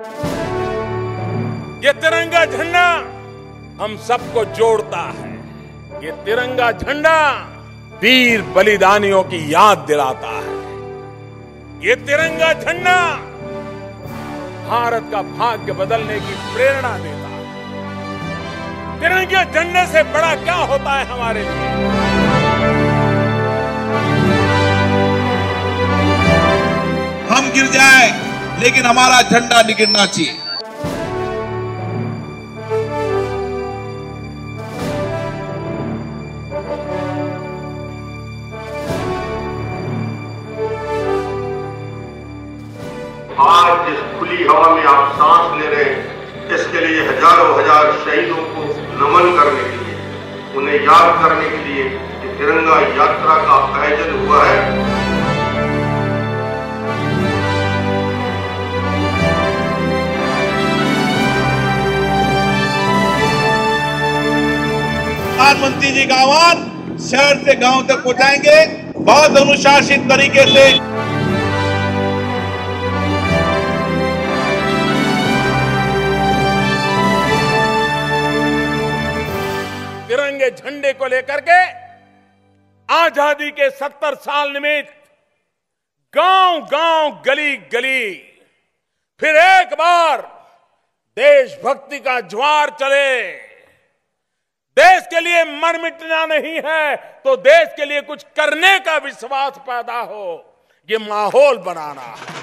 ये तिरंगा झंडा हम सबको जोड़ता है। ये तिरंगा झंडा वीर बलिदानियों की याद दिलाता है। ये तिरंगा झंडा भारत का भाग्य बदलने की प्रेरणा देता है। तिरंगे झंडे से बड़ा क्या होता है हमारे लिए? हम गिर जाए। लेकिन हमारा झंडा नहीं चाहिए। आज जिस खुली हवा में आप सांस ले रहे हैं, इसके लिए हज़ारों हज़ार शहीदों को नमन करने के लिए, उन्हें याद करने के लिए तिरंगा यात्रा का आयोजन हुआ है। प्रधानमंत्री जी का आह्वान शहर से गाँव तक पहुंचाएँगे। बहुत अनुशासित तरीके से। तिरंगे झंडे को लेकर के आज़ादी के सत्तर साल निमित्त गाँव गाँव गली गली फिर एक बार देशभक्ति का ज्वार चले। देश के लिए मन मिटना नहीं है तो देश के लिए कुछ करने का विश्वास पैदा हो। ये माहौल बनाना है।